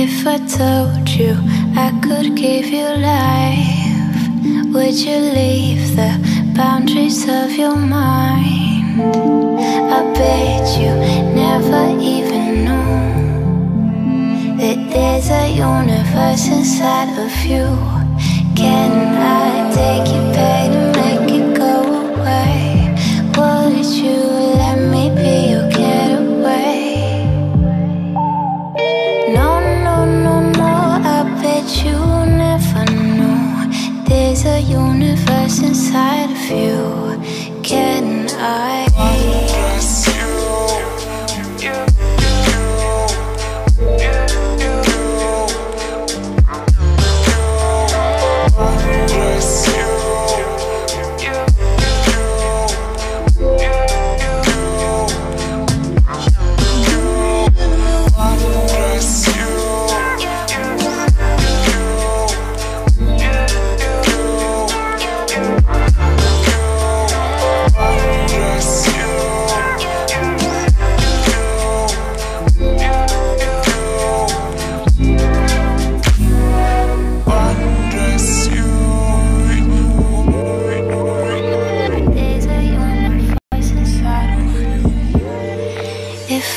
If I told you I could give you life, would you leave the boundaries of your mind? I bet you never even knew that there's a universe inside of you. Can I take your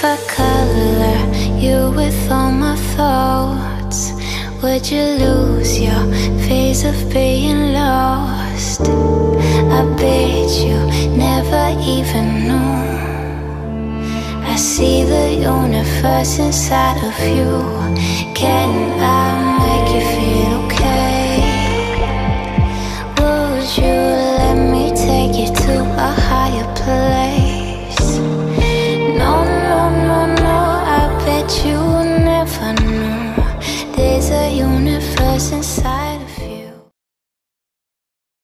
If I color you with all my thoughts Would you lose your phase of being lost? I bet you never even knew I see the universe inside of you Can I universe inside